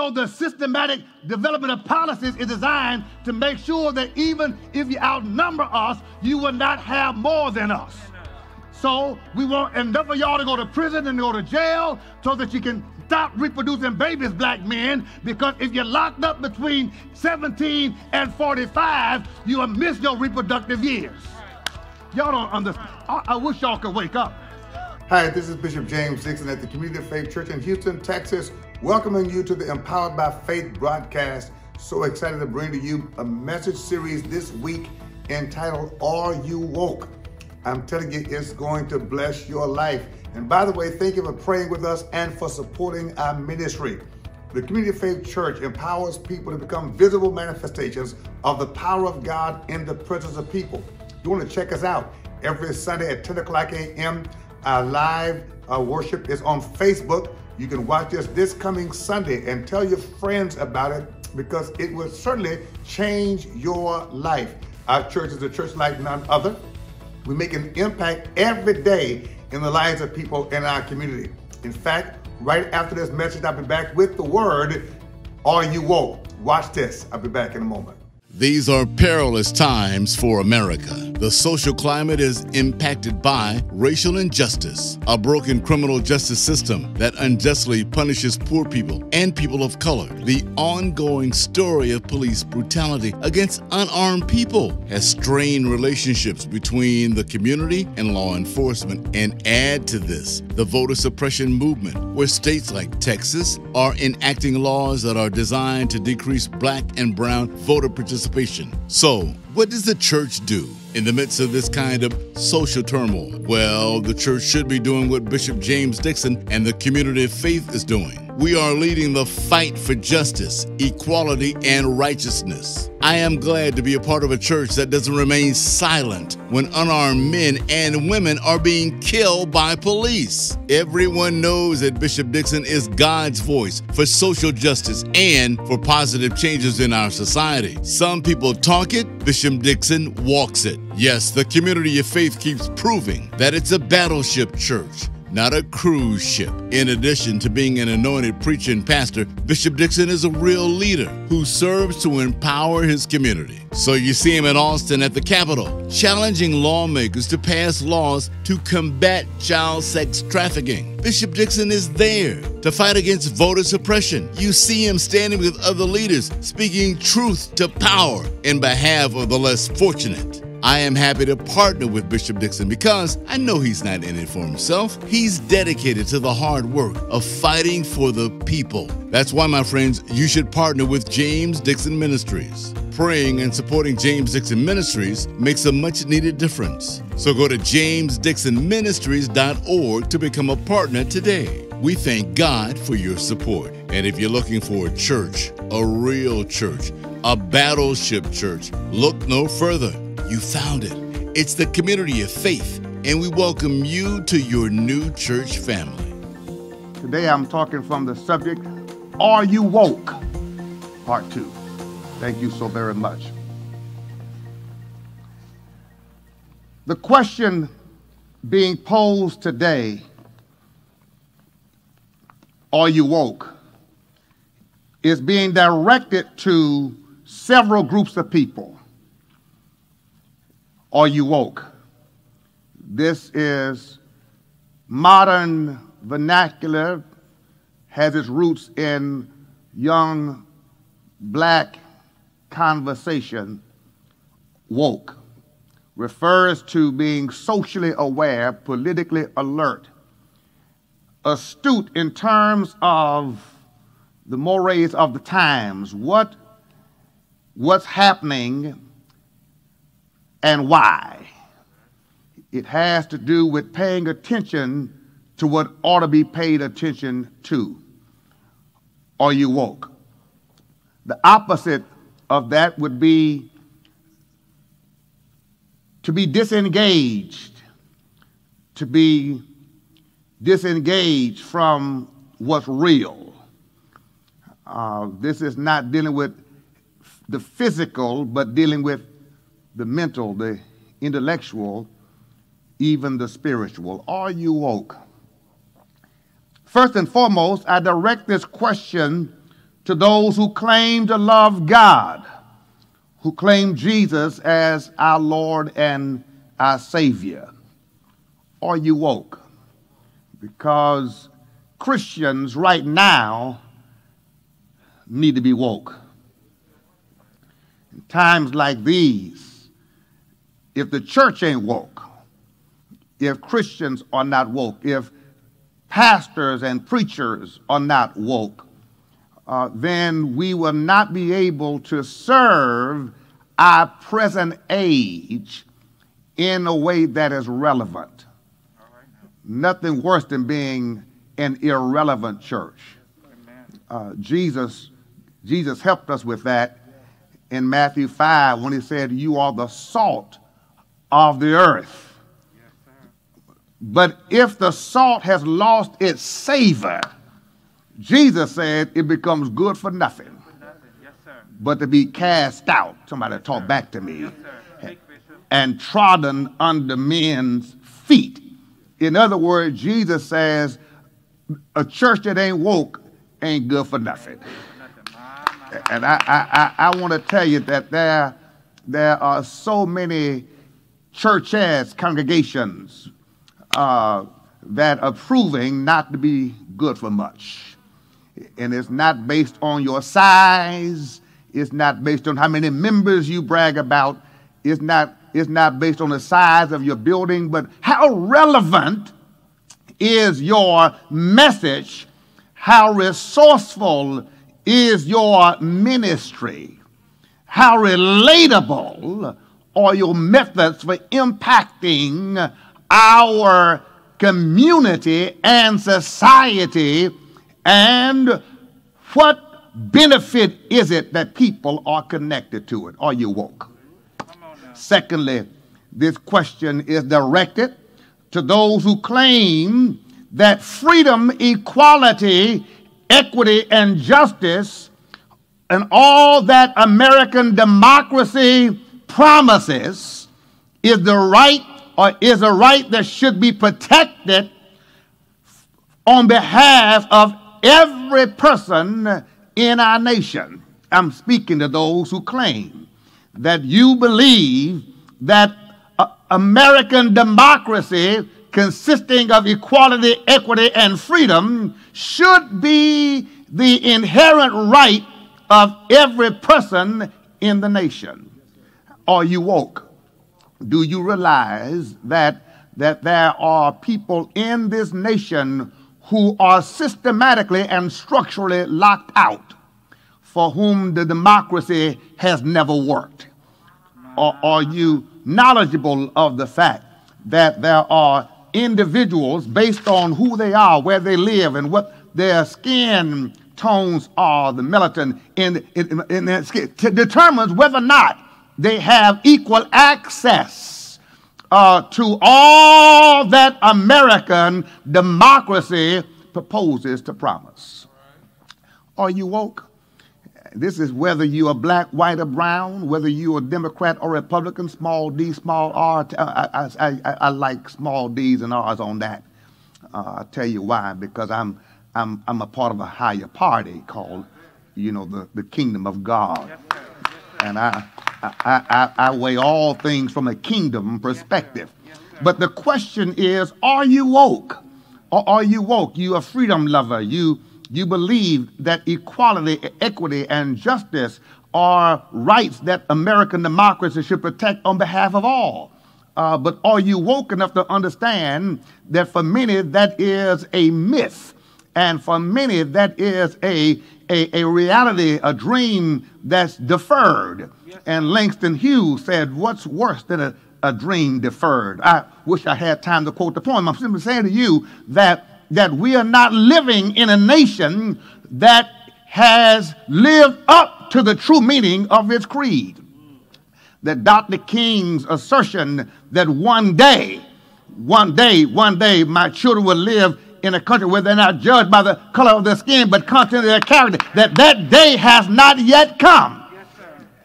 So the systematic development of policies is designed to make sure that even if you outnumber us, you will not have more than us. So we want enough of y'all to go to prison and go to jail so that you can stop reproducing babies, black men, because if you're locked up between 17 and 45, you will miss your reproductive years. Y'all don't understand. I, I wish y'all could wake up. Hi, this is Bishop James Dixon at the Community of Faith Church in Houston, Texas, welcoming you to the Empowered by Faith broadcast. So excited to bring to you a message series this week entitled Are You Woke? I'm telling you, it's going to bless your life. And by the way, thank you for praying with us and for supporting our ministry. The Community Faith Church empowers people to become visible manifestations of the power of God in the presence of people. You want to check us out every Sunday at 10 o'clock a.m. Our live uh, worship is on Facebook. You can watch us this coming Sunday and tell your friends about it because it will certainly change your life. Our church is a church like none other. We make an impact every day in the lives of people in our community. In fact, right after this message, I'll be back with the word, Are You Woke? Watch this. I'll be back in a moment. These are perilous times for America. The social climate is impacted by racial injustice, a broken criminal justice system that unjustly punishes poor people and people of color. The ongoing story of police brutality against unarmed people has strained relationships between the community and law enforcement. And add to this the voter suppression movement, where states like Texas are enacting laws that are designed to decrease black and brown voter participation participation. So, what does the church do in the midst of this kind of social turmoil? Well, the church should be doing what Bishop James Dixon and the community of faith is doing we are leading the fight for justice, equality, and righteousness. I am glad to be a part of a church that doesn't remain silent when unarmed men and women are being killed by police. Everyone knows that Bishop Dixon is God's voice for social justice and for positive changes in our society. Some people talk it, Bishop Dixon walks it. Yes, the community of faith keeps proving that it's a battleship church not a cruise ship. In addition to being an anointed preacher and pastor, Bishop Dixon is a real leader who serves to empower his community. So you see him in Austin at the Capitol, challenging lawmakers to pass laws to combat child sex trafficking. Bishop Dixon is there to fight against voter suppression. You see him standing with other leaders, speaking truth to power in behalf of the less fortunate. I am happy to partner with Bishop Dixon because I know he's not in it for himself. He's dedicated to the hard work of fighting for the people. That's why, my friends, you should partner with James Dixon Ministries. Praying and supporting James Dixon Ministries makes a much needed difference. So go to jamesdixonministries.org to become a partner today. We thank God for your support. And if you're looking for a church, a real church, a battleship church, look no further you found it. It's the community of faith, and we welcome you to your new church family. Today I'm talking from the subject, Are You Woke? Part two. Thank you so very much. The question being posed today, Are you woke? is being directed to several groups of people. Are you woke? This is modern vernacular, has its roots in young black conversation. Woke refers to being socially aware, politically alert, astute in terms of the mores of the times, what, what's happening and why. It has to do with paying attention to what ought to be paid attention to. Are you woke? The opposite of that would be to be disengaged, to be disengaged from what's real. Uh, this is not dealing with the physical, but dealing with the mental, the intellectual, even the spiritual. Are you woke? First and foremost, I direct this question to those who claim to love God, who claim Jesus as our Lord and our Savior? Are you woke? Because Christians right now need to be woke. In times like these, if the church ain't woke, if Christians are not woke, if pastors and preachers are not woke, uh, then we will not be able to serve our present age in a way that is relevant. Nothing worse than being an irrelevant church. Uh, Jesus, Jesus helped us with that in Matthew 5 when he said, You are the salt of the earth. But if the salt has lost its savor, Jesus said it becomes good for nothing. but to be cast out. Somebody talk back to me. and trodden under men's feet. In other words, Jesus says a church that ain't woke ain't good for nothing. And I, I, I, I want to tell you that there, there are so many churches, congregations, uh, that are proving not to be good for much. And it's not based on your size, it's not based on how many members you brag about, it's not, it's not based on the size of your building, but how relevant is your message? How resourceful is your ministry? How relatable are your methods for impacting our community and society? And what benefit is it that people are connected to it? Are you woke? Secondly, this question is directed to those who claim that freedom, equality, equity, and justice, and all that American democracy promises is the right or is a right that should be protected on behalf of every person in our nation. I'm speaking to those who claim that you believe that uh, American democracy consisting of equality, equity, and freedom should be the inherent right of every person in the nation. Are you woke? Do you realize that, that there are people in this nation who are systematically and structurally locked out for whom the democracy has never worked? Or are you knowledgeable of the fact that there are individuals based on who they are, where they live, and what their skin tones are, the melatonin in, in, in their skin, determines whether or not they have equal access uh, to all that American democracy proposes to promise. Are you woke? This is whether you're black, white, or brown, whether you're a Democrat or Republican, small d, small r. I, I, I, I like small d's and r's on that. Uh, I'll tell you why, because I'm, I'm, I'm a part of a higher party called, you know, the, the kingdom of God. And I, I, I, I weigh all things from a kingdom perspective. But the question is, are you woke? Or are you woke? You a freedom lover. You you believe that equality, equity, and justice are rights that American democracy should protect on behalf of all. Uh, but are you woke enough to understand that for many that is a myth? And for many that is a, a, a reality, a dream that's deferred. And Langston Hughes said, What's worse than a, a dream deferred? I wish I had time to quote the poem. I'm simply saying to you that that we are not living in a nation that has lived up to the true meaning of its creed. That Dr. King's assertion that one day, one day, one day, my children will live in a country where they're not judged by the color of their skin, but content of their character, that that day has not yet come. Yes,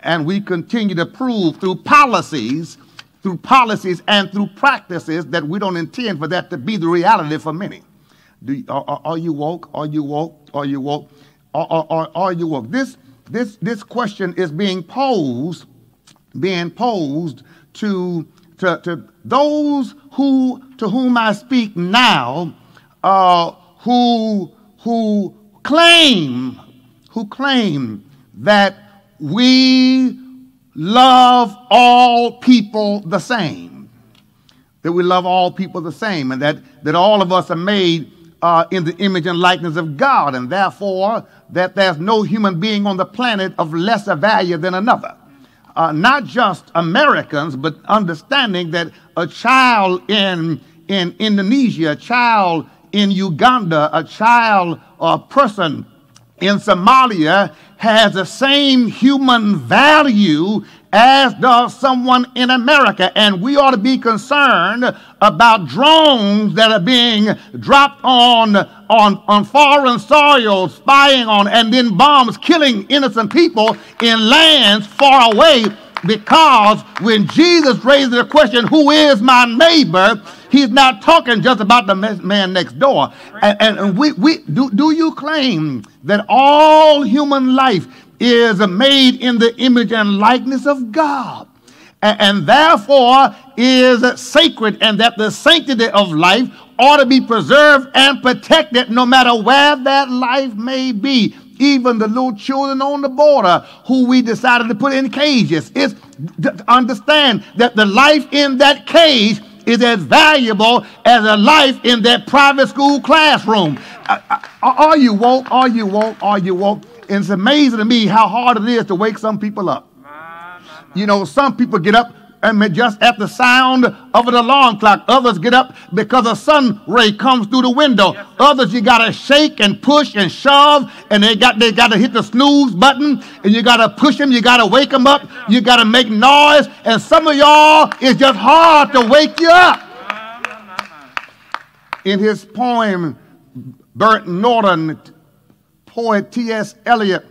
and we continue to prove through policies, through policies and through practices that we don't intend for that to be the reality for many. Do, are, are you woke? Are you woke? Are you woke? Are, are, are you woke? This, this, this question is being posed, being posed to, to, to those who, to whom I speak now, uh, who, who claim, who claim that we love all people the same. That we love all people the same, and that, that all of us are made uh, in the image and likeness of God, and therefore that there's no human being on the planet of lesser value than another. Uh, not just Americans, but understanding that a child in, in Indonesia, a child in Uganda, a child or a person in Somalia has the same human value as does someone in America. And we ought to be concerned about drones that are being dropped on, on, on foreign soil, spying on, and then bombs killing innocent people in lands far away. Because when Jesus raised the question, Who is my neighbor? He's not talking just about the man next door. And, and we, we, do, do you claim that all human life is made in the image and likeness of God? And, and therefore is sacred, and that the sanctity of life ought to be preserved and protected no matter where that life may be even the little children on the border who we decided to put in cages. It's understand that the life in that cage is as valuable as a life in that private school classroom. Uh, uh, are you woke? Are you woke? Are you woke? And it's amazing to me how hard it is to wake some people up. You know, some people get up and just at the sound of an alarm clock. Others get up because a sun ray comes through the window. Yes, Others you gotta shake and push and shove, and they got they gotta hit the snooze button, and you gotta push them, you gotta wake them up, you gotta make noise, and some of y'all it's just hard to wake you up. In his poem, Burnt Norton, poet T.S. Eliot,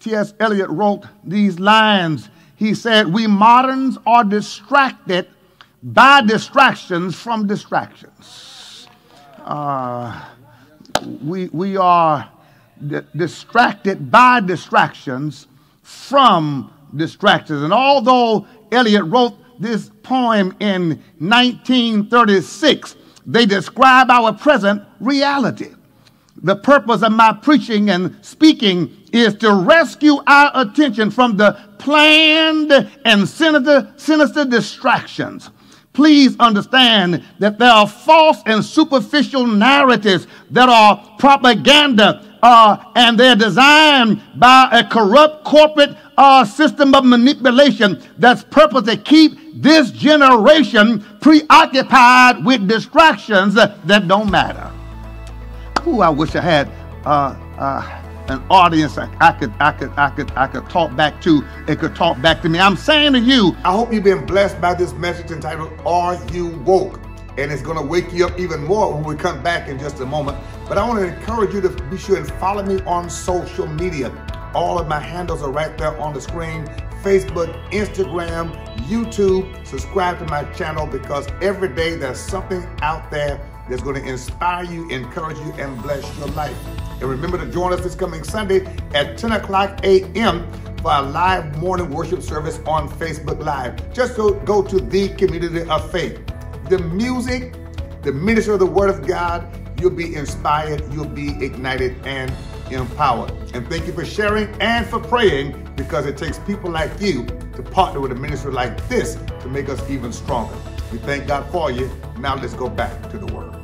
T.S. Eliot wrote these lines he said, We moderns are distracted by distractions from distractions. Uh, we, we are distracted by distractions from distractions. And although Eliot wrote this poem in 1936, they describe our present reality. The purpose of my preaching and speaking is to rescue our attention from the planned and sinister, sinister distractions. Please understand that there are false and superficial narratives that are propaganda uh, and they're designed by a corrupt corporate uh, system of manipulation that's purpose to keep this generation preoccupied with distractions that don't matter. Ooh, I wish I had uh, uh, an audience I, I, could, I could, I could, I could talk back to. It could talk back to me. I'm saying to you. I hope you've been blessed by this message entitled "Are You Woke?" and it's to wake you up even more when we come back in just a moment. But I want to encourage you to be sure and follow me on social media. All of my handles are right there on the screen. Facebook, Instagram, YouTube. Subscribe to my channel because every day there's something out there that's going to inspire you, encourage you, and bless your life. And remember to join us this coming Sunday at 10 o'clock a.m. for our live morning worship service on Facebook Live. Just go, go to the community of faith. The music, the ministry of the Word of God, you'll be inspired, you'll be ignited, and empowered. And thank you for sharing and for praying because it takes people like you to partner with a ministry like this to make us even stronger. We thank God for you. Now let's go back to the Word.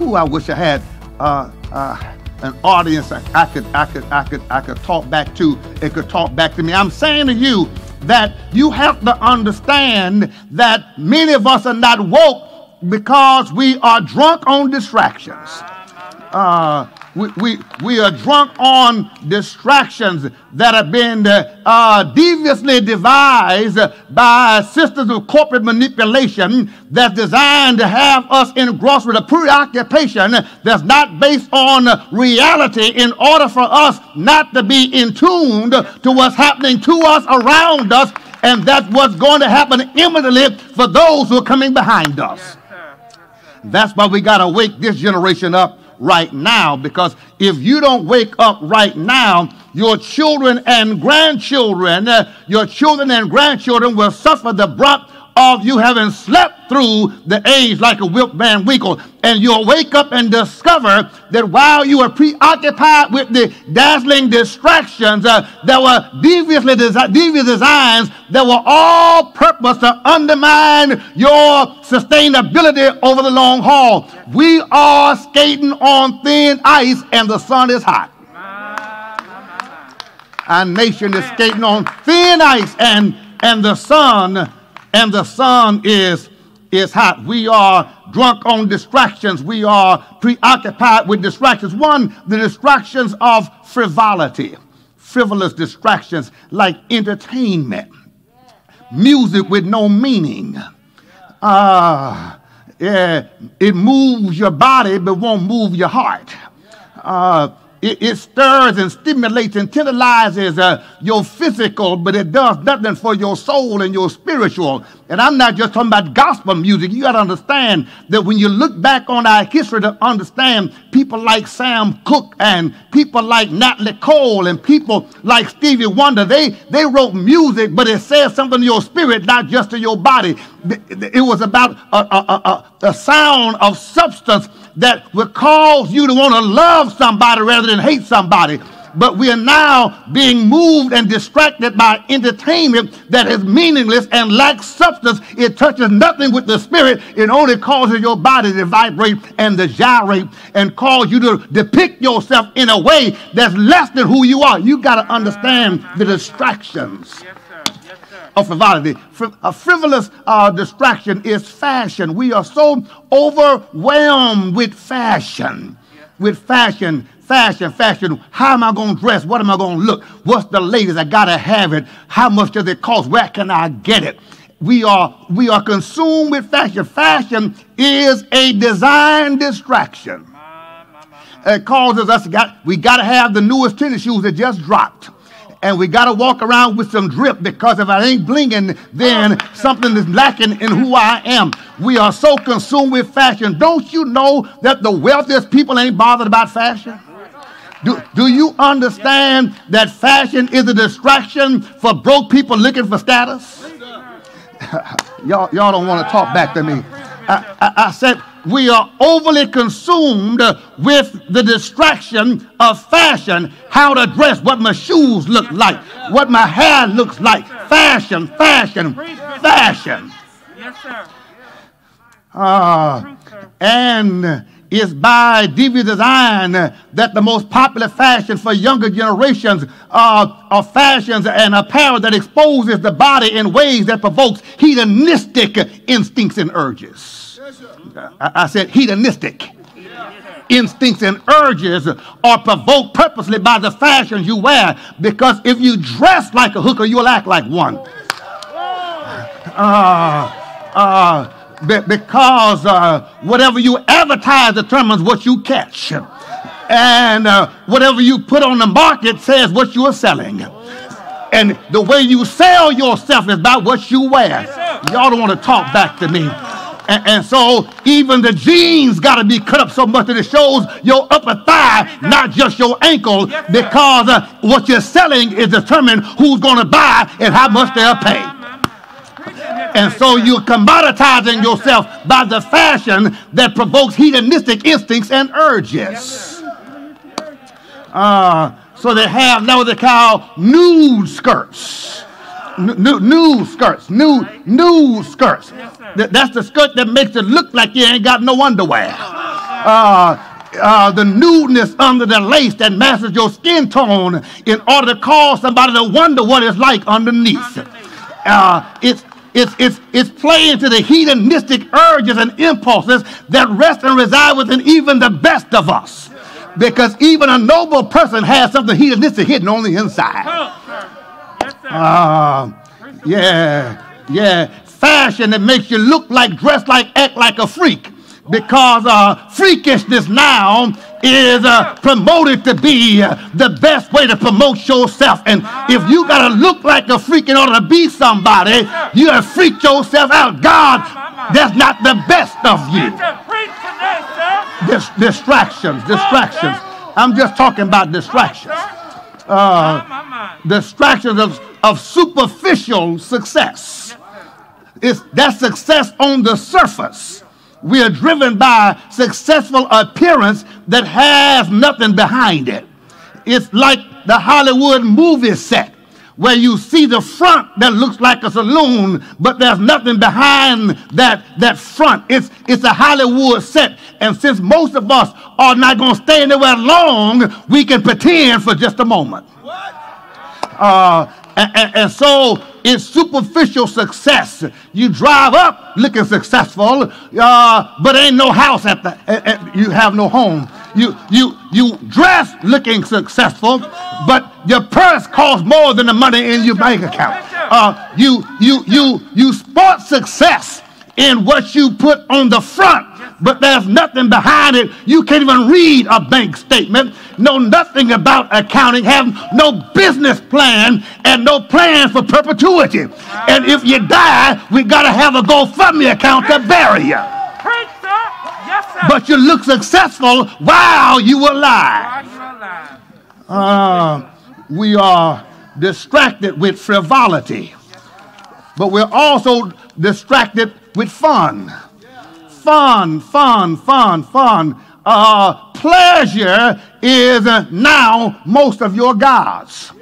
Ooh, I wish I had uh, uh, an audience I, I could, I could, I could, I could talk back to. It could talk back to me. I'm saying to you that you have to understand that many of us are not woke because we are drunk on distractions. Uh, we, we, we are drunk on distractions that have been uh, deviously devised by systems of corporate manipulation that's designed to have us engrossed with a preoccupation that's not based on reality in order for us not to be in tune to what's happening to us around us and that's what's going to happen imminently for those who are coming behind us. That's why we got to wake this generation up right now because if you don't wake up right now, your children and grandchildren, uh, your children and grandchildren will suffer the brunt of you having slept through the age like a Rip Van Winkle. And you'll wake up and discover that while you were preoccupied with the dazzling distractions uh, that were deviously desi- devious designs that were all purpose to undermine your sustainability over the long haul. We are skating on thin ice and the sun is hot. Our nation is skating on thin ice and, and the sun and the sun is, is hot. We are drunk on distractions. We are preoccupied with distractions. One, the distractions of frivolity, frivolous distractions like entertainment, music with no meaning. Uh, yeah, it moves your body but won't move your heart. Uh, it, it stirs and stimulates and tantalizes uh, your physical, but it does nothing for your soul and your spiritual. And I'm not just talking about gospel music. You got to understand that when you look back on our history to understand people like Sam Cooke and people like Natalie Cole and people like Stevie Wonder, they, they wrote music, but it says something to your spirit, not just to your body. It was about a, a, a, a sound of substance that will cause you to want to love somebody rather than hate somebody. But we are now being moved and distracted by entertainment that is meaningless and lacks substance. It touches nothing with the spirit. It only causes your body to vibrate and to gyrate and cause you to depict yourself in a way that's less than who you are. You got to understand the distractions of frivolity. A frivolous uh, distraction is fashion. We are so overwhelmed with fashion. With fashion, fashion, fashion. How am I going to dress? What am I going to look? What's the latest? I got to have it. How much does it cost? Where can I get it? We are, we are consumed with fashion. Fashion is a design distraction. It causes us, got, we got to have the newest tennis shoes that just dropped and we got to walk around with some drip because if I ain't blinging, then something is lacking in who I am. We are so consumed with fashion. Don't you know that the wealthiest people ain't bothered about fashion? Do, do you understand that fashion is a distraction for broke people looking for status? y'all, y'all don't want to talk back to me. I, I, I said, we are overly consumed with the distraction of fashion, how to dress, what my shoes look like, what my hair looks like. Fashion, fashion, fashion. Yes, sir. Uh, and it's by devious design that the most popular fashion for younger generations uh, are fashions and apparel that exposes the body in ways that provokes hedonistic instincts and urges. I, I said hedonistic instincts and urges are provoked purposely by the fashions you wear because if you dress like a hooker, you'll act like one. Uh, uh, because uh, whatever you advertise determines what you catch. And uh, whatever you put on the market says what you are selling. And the way you sell yourself is by what you wear. Y'all don't want to talk back to me. And, and so even the jeans got to be cut up so much that it shows your upper thigh, not just your ankle, because uh, what you're selling is determined who's going to buy and how much they'll pay. And so you're commoditizing yourself by the fashion that provokes hedonistic instincts and urges. Uh, so they have now what they call nude skirts new, new skirts, new, new skirts. That's the skirt that makes it look like you ain't got no underwear. Uh, uh, the nudeness under the lace that matches your skin tone in order to cause somebody to wonder what it's like underneath. Uh, it's it's, it's, it's playing to the hedonistic urges and impulses that rest and reside within even the best of us. Because even a noble person has something hedonistic hidden on the inside. Uh, yeah, yeah. Fashion that makes you look like, dress like, act like a freak. Because uh, freakishness now is uh, promoted to be uh, the best way to promote yourself. And if you got to look like a freak in order to be somebody, you have freaked yourself out. God, that's not the best of you. Dis- distractions, distractions. I'm just talking about distractions. Uh, distractions of, of superficial success. It's that success on the surface. We are driven by successful appearance that has nothing behind it. It's like the Hollywood movie set where you see the front that looks like a saloon, but there's nothing behind that, that front. It's, it's a Hollywood set. And since most of us are not going to stay anywhere long, we can pretend for just a moment. Uh, and, and, and, so it's superficial success. You drive up looking successful, uh, but ain't no house at the, uh, you have no home. You, you, you dress looking successful, but your purse costs more than the money in your bank account. Uh, you, you, you, you sport success in what you put on the front, but there's nothing behind it. You can't even read a bank statement, know nothing about accounting, have no business plan, and no plan for perpetuity. And if you die, we got to have a GoFundMe account to bury you. But you look successful while you were alive. Uh, we are distracted with frivolity, but we're also distracted with fun. Fun, fun, fun, fun. Uh, pleasure is now most of your gods.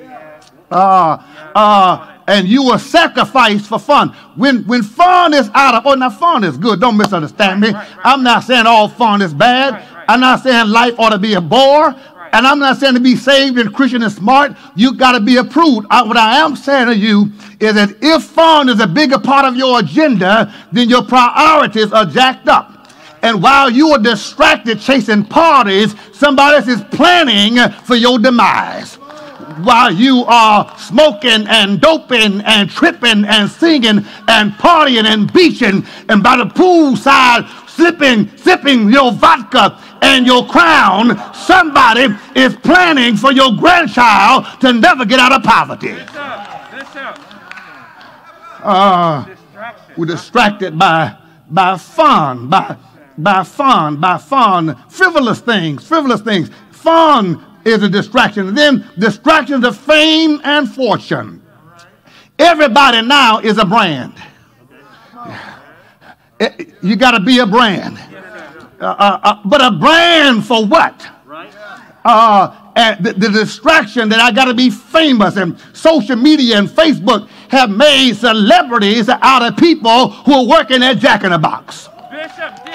Uh, uh, and you will sacrifice for fun. When when fun is out of, oh, now fun is good. Don't misunderstand me. I'm not saying all fun is bad. I'm not saying life ought to be a bore. And I'm not saying to be saved and Christian and smart, you've got to be approved. I, what I am saying to you is that if fun is a bigger part of your agenda, then your priorities are jacked up. And while you are distracted chasing parties, somebody else is planning for your demise. While you are smoking and doping and tripping and singing and partying and beaching and by the poolside sipping, sipping your vodka and your crown, somebody is planning for your grandchild to never get out of poverty. Uh, we're distracted by, by fun, by, by fun, by fun, frivolous things, frivolous things. Fun is a distraction. And then distractions of fame and fortune. Everybody now is a brand. Eh, you got to be a brand. Uh, uh, uh, but a brand for what? Uh, and the, the, distraction that I got to be famous and social media and Facebook have made celebrities out of people who are working at Jack in the Box. Bishop D.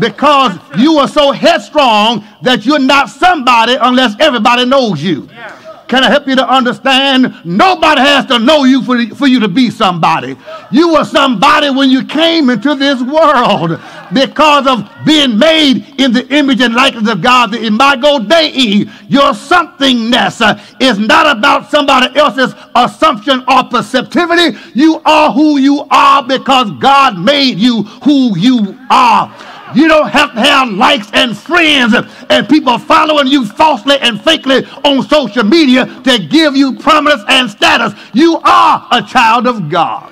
Because you are so headstrong that you're not somebody unless everybody knows you. Yeah. Can I help you to understand? Nobody has to know you for, for you to be somebody. You were somebody when you came into this world because of being made in the image and likeness of God, the imago Dei. Your somethingness uh, is not about somebody else's assumption or perceptivity. You are who you are because God made you who you are. You don't have to have likes and friends and people following you falsely and fakely on social media to give you prominence and status. You are a child of God.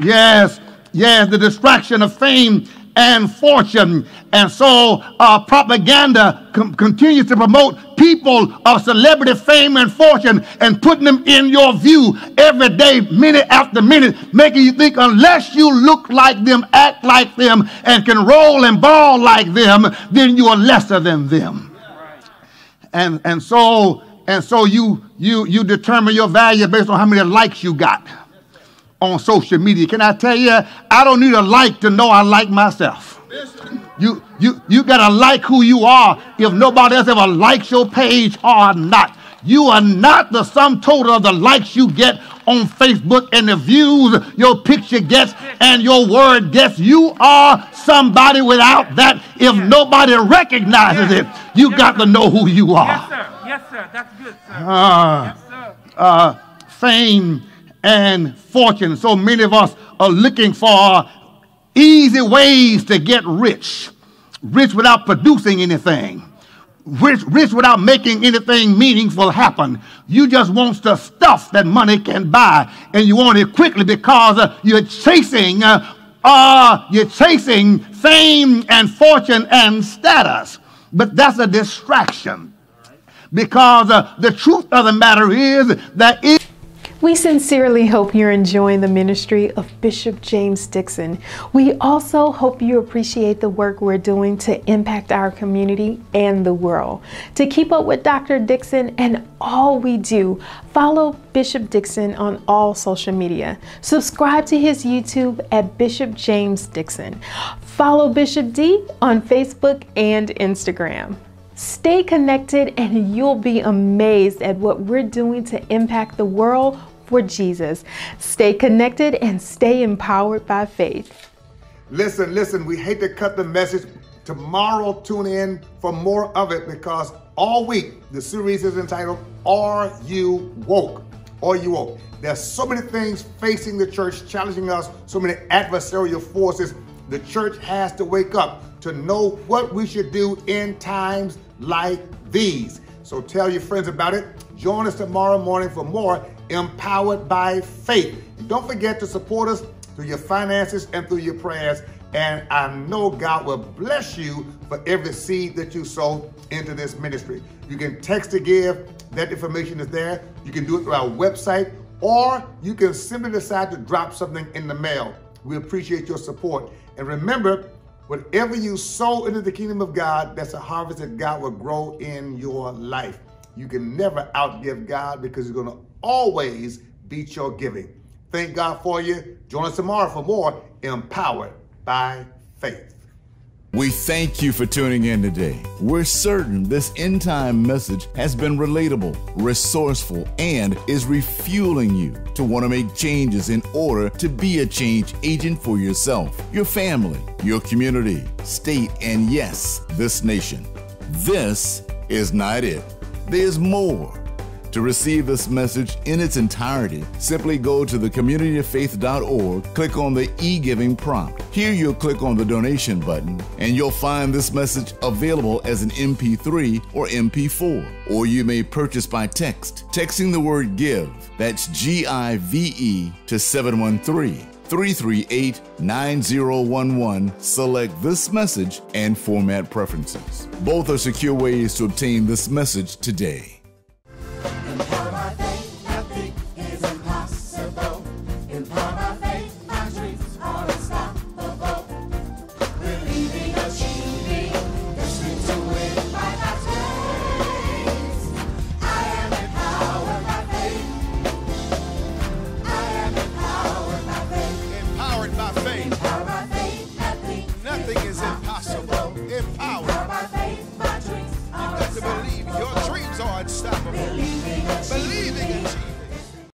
Yes, yes, the distraction of fame and fortune. And so uh, propaganda com- continues to promote people of celebrity fame and fortune and putting them in your view every day, minute after minute, making you think unless you look like them, act like them, and can roll and ball like them, then you are lesser than them. And, and so and so you you you determine your value based on how many likes you got on social media. Can I tell you, I don't need a like to know I like myself. You, you, you got to like who you are if nobody else ever likes your page or not. You are not the sum total of the likes you get on Facebook and the views your picture gets and your word gets. You are somebody without that. If nobody recognizes it, you yes, got sir. to know who you are. Yes, sir. Yes, sir. That's good, sir. Uh, yes, sir. Uh, fame and fortune. So many of us are looking for easy ways to get rich, rich without producing anything. Rich, rich without making anything meaningful happen. You just want the stuff that money can buy, and you want it quickly because uh, you're chasing uh, uh, you're chasing fame and fortune and status. But that's a distraction. Because uh, the truth of the matter is that we sincerely hope you're enjoying the ministry of Bishop James Dixon. We also hope you appreciate the work we're doing to impact our community and the world. To keep up with Dr. Dixon and all we do, follow Bishop Dixon on all social media. Subscribe to his YouTube at Bishop James Dixon. Follow Bishop D on Facebook and Instagram. Stay connected and you'll be amazed at what we're doing to impact the world for Jesus. Stay connected and stay empowered by faith. Listen, listen, we hate to cut the message. Tomorrow, tune in for more of it because all week the series is entitled Are You Woke? Are You Woke? There's so many things facing the church, challenging us, so many adversarial forces. The church has to wake up to know what we should do in times like these. So tell your friends about it. Join us tomorrow morning for more empowered by faith. Don't forget to support us through your finances and through your prayers. And I know God will bless you for every seed that you sow into this ministry. You can text to give, that information is there. You can do it through our website, or you can simply decide to drop something in the mail. We appreciate your support. And remember, whatever you sow into the kingdom of God, that's a harvest that God will grow in your life. You can never outgive God because He's going to always beat your giving. Thank God for you. Join us tomorrow for more Empowered by Faith. We thank you for tuning in today. We're certain this end time message has been relatable, resourceful, and is refueling you to want to make changes in order to be a change agent for yourself, your family, your community, state, and yes, this nation. This is not it. There's more. To receive this message in its entirety, simply go to thecommunityoffaith.org, click on the e-giving prompt. Here you'll click on the donation button and you'll find this message available as an MP3 or MP4. Or you may purchase by text, texting the word give, that's G-I-V-E to 713. 338 9011. Select this message and format preferences. Both are secure ways to obtain this message today. Unstoppable.